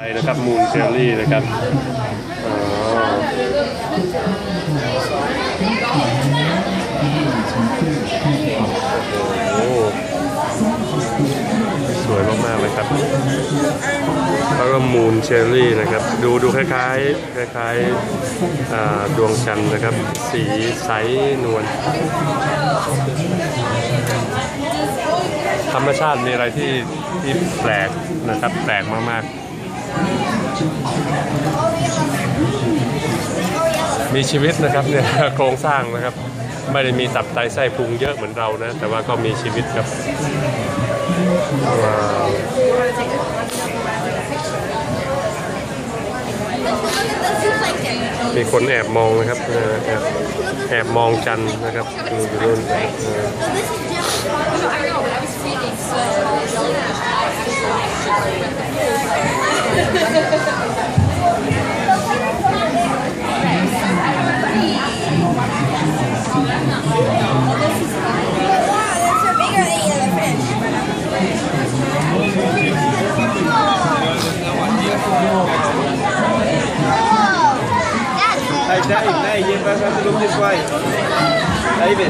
ไปนะครับมูนเชอรี่นะครับอ๋อโอ้โหสวยมากๆเลยครับแล้วก็มูนเชอรี่นะครับ ดูดูคล้ายๆ คล้ายๆดวงจันทร์นะครับ สีใสนวลธรรมชาติมีอะไรที่ที่แปลกนะครับ แปลกมากๆ มีชีวิตนะครับเนี่ยโครงสร้างนะครับ ไม่ได้มีตับไตไส้พุงเยอะเหมือนเรานะ แต่ว่าก็มีชีวิตครับว้าวมีคนแอบมองนะครับแอบแอบมองจันนะครับดูอยู่นู่น Dave, you're supposed to look this way. David.